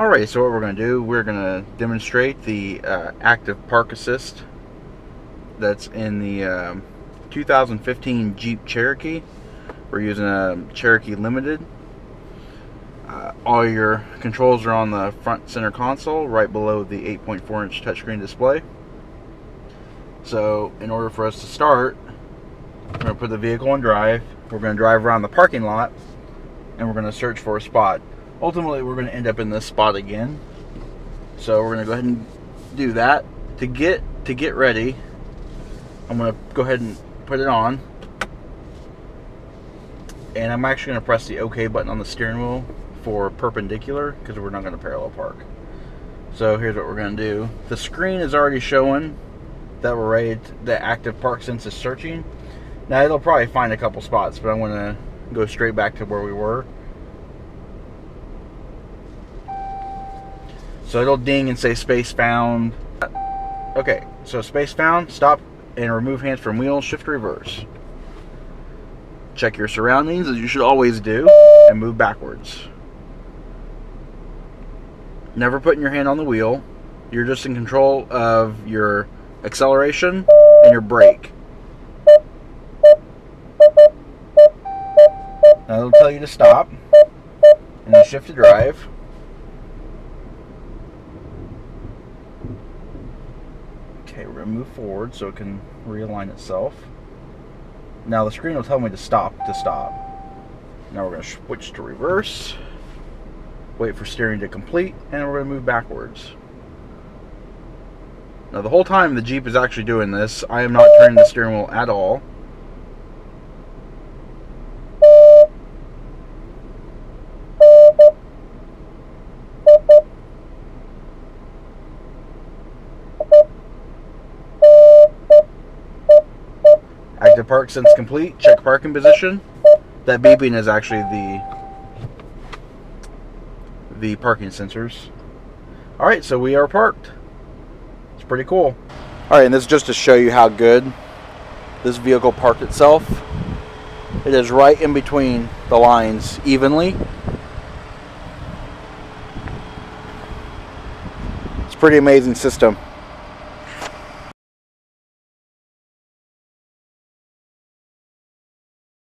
Alright, so what we're going to do, we're going to demonstrate the uh, active park assist that's in the um, 2015 Jeep Cherokee. We're using a Cherokee Limited. Uh, all your controls are on the front center console, right below the 8.4 inch touchscreen display. So, in order for us to start, we're going to put the vehicle in drive. We're going to drive around the parking lot, and we're going to search for a spot ultimately we're going to end up in this spot again. So we're going to go ahead and do that. To get to get ready I'm going to go ahead and put it on. And I'm actually going to press the OK button on the steering wheel for perpendicular because we're not going to parallel park. So here's what we're going to do. The screen is already showing that we're ready to, the active ParkSense is searching. Now it'll probably find a couple spots but I'm going to go straight back to where we were So it'll ding and say space found. Okay, so space found, stop and remove hands from wheel, shift reverse. Check your surroundings as you should always do and move backwards. Never putting your hand on the wheel. You're just in control of your acceleration and your brake. Now it'll tell you to stop and then shift to drive. Okay, we're to move forward so it can realign itself. Now the screen will tell me to stop to stop. Now we're to switch to reverse. Wait for steering to complete, and we're to move backwards. Now the whole time the Jeep is actually doing this, I am not turning the steering wheel at all. ParkSense complete. Check parking position. That beeping is actually the the parking sensors. Alright, so we are parked. It's pretty cool. Alright, and this is just to show you how good this vehicle parked itself. It is right in between the lines evenly. It's pretty amazing system.